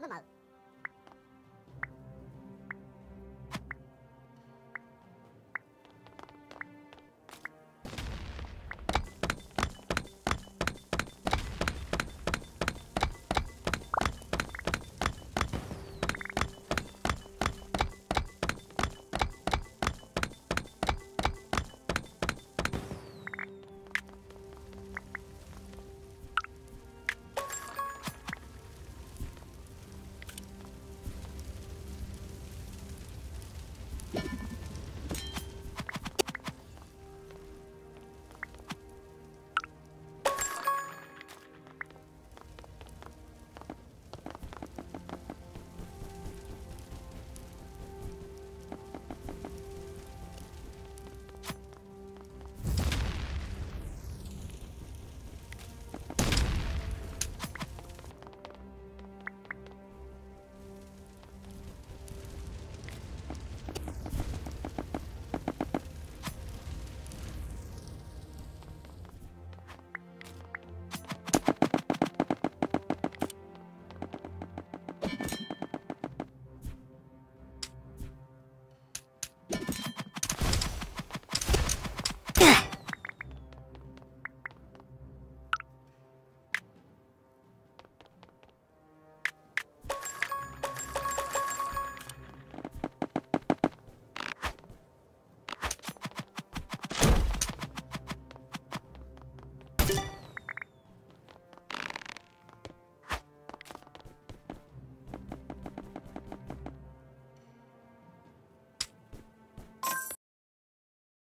那么